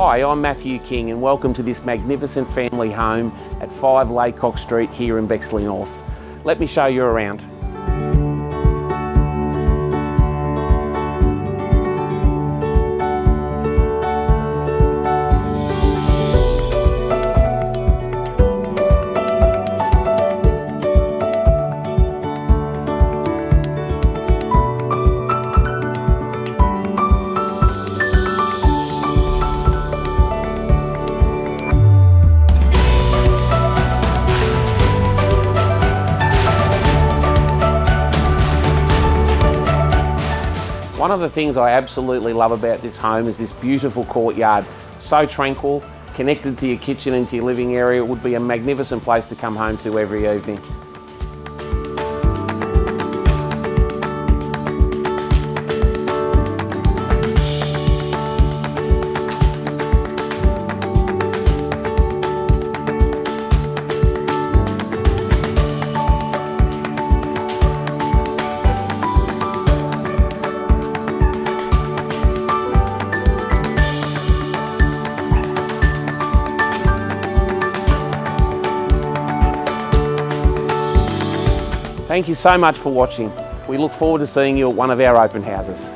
Hi, I'm Matthew King and welcome to this magnificent family home at 5 Laycock Street here in Bexley North. Let me show you around. One of the things I absolutely love about this home is this beautiful courtyard. So tranquil, connected to your kitchen and to your living area. It would be a magnificent place to come home to every evening. Thank you so much for watching. We look forward to seeing you at one of our open houses.